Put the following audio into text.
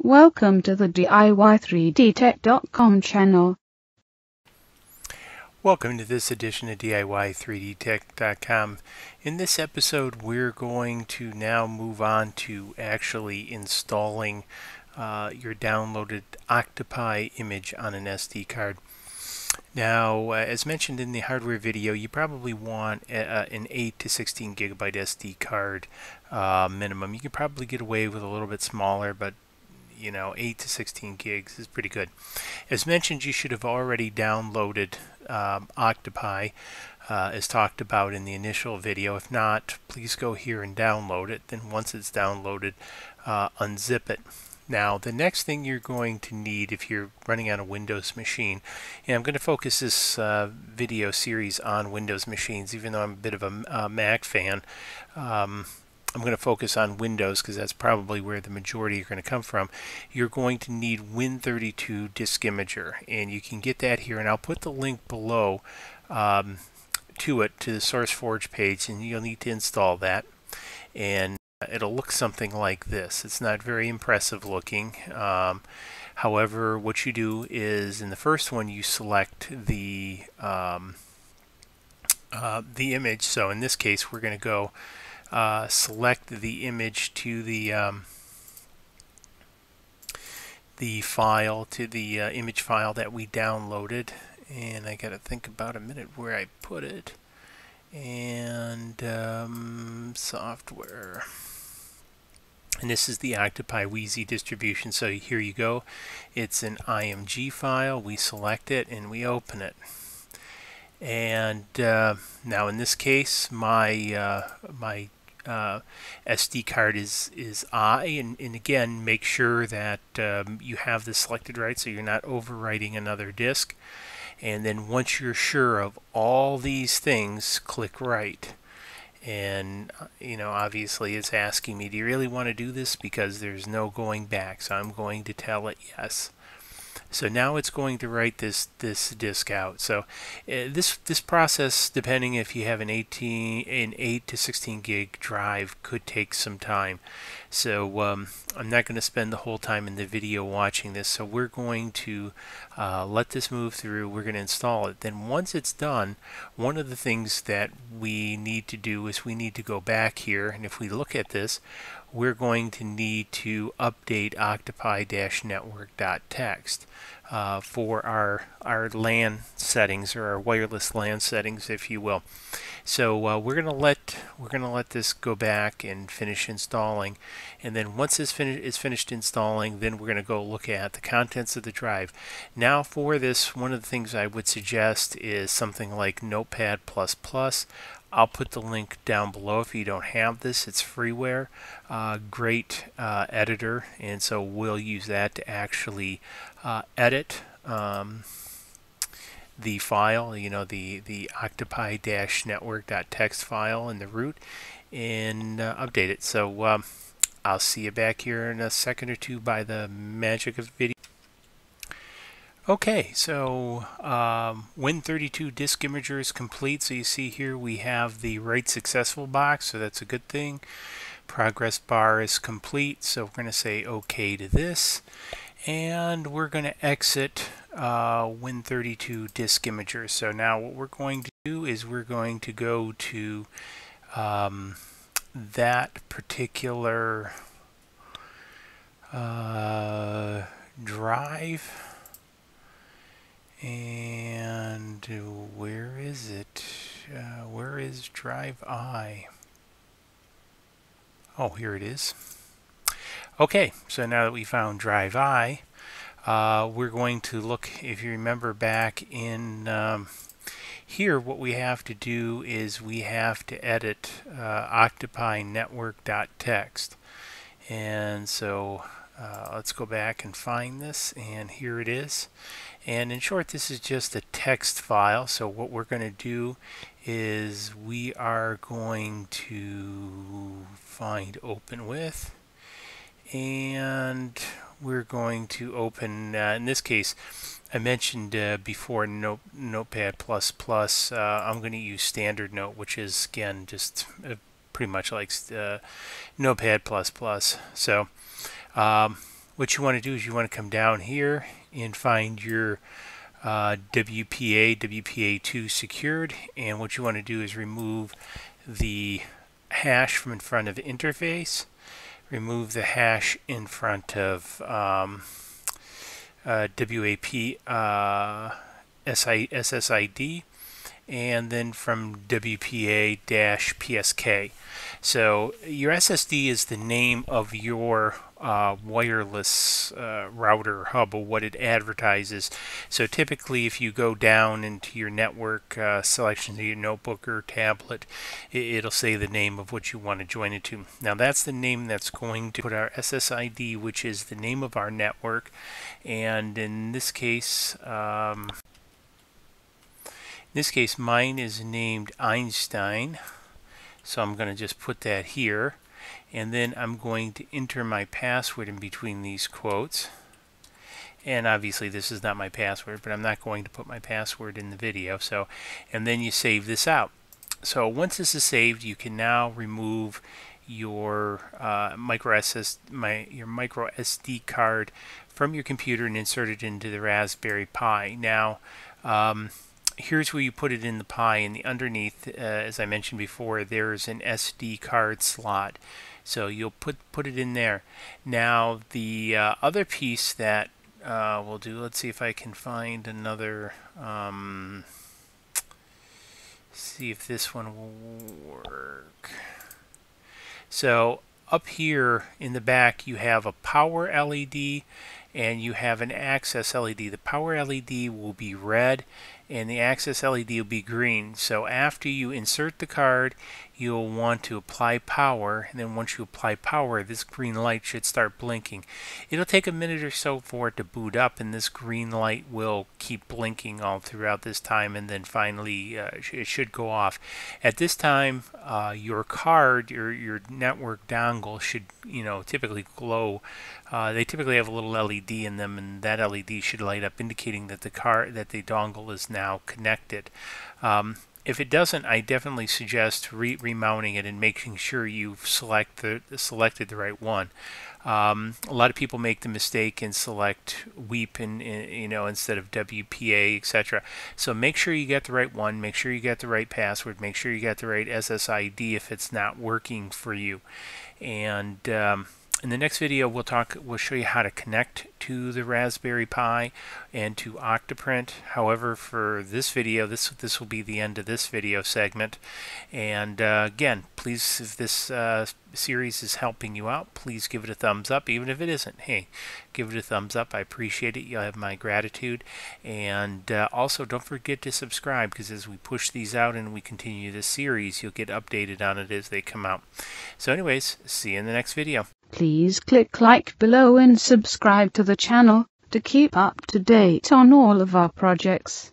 Welcome to the DIY3DTech.com channel. Welcome to this edition of DIY3DTech.com. In this episode, we're going to now move on to actually installing uh, your downloaded Octopi image on an SD card. Now, uh, as mentioned in the hardware video, you probably want a, an 8 to 16 gigabyte SD card uh, minimum. You could probably get away with a little bit smaller, but you know, 8 to 16 gigs is pretty good. As mentioned, you should have already downloaded um, Octopi uh, as talked about in the initial video. If not, please go here and download it. Then once it's downloaded, uh, unzip it. Now, the next thing you're going to need if you're running on a Windows machine, and I'm going to focus this uh, video series on Windows machines, even though I'm a bit of a, a Mac fan. Um, I'm going to focus on Windows because that's probably where the majority are going to come from. You're going to need Win32 Disk Imager, and you can get that here. And I'll put the link below um, to it to the SourceForge page, and you'll need to install that. And it'll look something like this. It's not very impressive looking. Um, however, what you do is in the first one you select the um, uh, the image. So in this case, we're going to go uh, select the image to the um, the file to the uh, image file that we downloaded. And I gotta think about a minute where I put it. And um, software. And this is the Octopi Wheezy distribution. So here you go. It's an IMG file. We select it and we open it. And uh, now in this case my uh, my uh, SD card is is I. And, and again make sure that um, you have this selected right so you're not overwriting another disk. And then once you're sure of all these things click right and uh, you know obviously it's asking me do you really want to do this? Because there's no going back. So I'm going to tell it yes so now it's going to write this this disk out. So uh, this this process, depending if you have an 18 an 8 to 16 gig drive, could take some time. So um, I'm not going to spend the whole time in the video watching this. So we're going to uh, let this move through. We're going to install it. Then once it's done, one of the things that we need to do is we need to go back here. And if we look at this, we're going to need to update octopi-network.txt uh, for our our LAN settings or our wireless LAN settings, if you will. So uh, we're gonna let we're gonna let this go back and finish installing, and then once this fin is finished installing, then we're gonna go look at the contents of the drive. Now for this, one of the things I would suggest is something like Notepad++. I'll put the link down below if you don't have this. It's freeware, uh, great uh, editor, and so we'll use that to actually uh, edit um, the file, you know, the, the octopi-network.txt file in the root and uh, update it. So um, I'll see you back here in a second or two by the magic of video. Okay, so um, Win32 disk imager is complete. So you see here we have the write successful box, so that's a good thing. Progress bar is complete, so we're going to say OK to this. And we're going to exit uh, Win32 disk imager. So now what we're going to do is we're going to go to um, that particular uh, drive and where is it? Uh, where is drive I? Oh, here it is. Okay, so now that we found drive I, uh, we're going to look, if you remember back in um, here, what we have to do is we have to edit uh, octopi. And so uh, let's go back and find this, and here it is. And in short, this is just a text file. So what we're going to do is we are going to find open with and we're going to open uh, in this case I mentioned uh, before note, notepad uh, I'm going to use standard note which is again just uh, pretty much like uh, notepad. So um, what you want to do is you want to come down here and find your uh, WPA, WPA2 secured, and what you want to do is remove the hash from in front of interface, remove the hash in front of um, uh, WAP uh, SSID, and then from WPA-PSK. So your SSD is the name of your uh, wireless uh, router hub or what it advertises. So typically if you go down into your network uh, selection of your notebook or tablet, it, will say the name of what you want to join it to. Now that's the name that's going to put our SSID, which is the name of our network. And in this case, um, this case, mine is named Einstein. So I'm going to just put that here. And then I'm going to enter my password in between these quotes. And obviously this is not my password, but I'm not going to put my password in the video. So, and then you save this out. So once this is saved, you can now remove your uh, micro SS, my, your micro SD card from your computer and insert it into the Raspberry Pi. Now, um, here's where you put it in the Pi and the underneath uh, as I mentioned before there's an SD card slot. So you'll put put it in there. Now the uh, other piece that uh, we'll do let's see if I can find another um, see if this one will work. So up here in the back you have a power LED and you have an access LED. The power LED will be red and the access LED will be green. So after you insert the card, you'll want to apply power and then once you apply power this green light should start blinking it'll take a minute or so for it to boot up and this green light will keep blinking all throughout this time and then finally uh, it should go off at this time uh, your card your your network dongle should you know typically glow uh, they typically have a little LED in them and that LED should light up indicating that the car that the dongle is now connected um, if it doesn't, I definitely suggest re remounting it and making sure you've select the, selected the right one. Um, a lot of people make the mistake and select WEP and, you know instead of WPA, etc. So make sure you get the right one. Make sure you get the right password. Make sure you get the right SSID if it's not working for you. And um, in the next video, we'll talk. We'll show you how to connect to the Raspberry Pi and to Octoprint. However, for this video, this this will be the end of this video segment. And uh, again, please, if this uh, series is helping you out, please give it a thumbs up. Even if it isn't, hey, give it a thumbs up. I appreciate it. You'll have my gratitude. And uh, also, don't forget to subscribe because as we push these out and we continue this series, you'll get updated on it as they come out. So, anyways, see you in the next video. Please click like below and subscribe to the channel to keep up to date on all of our projects.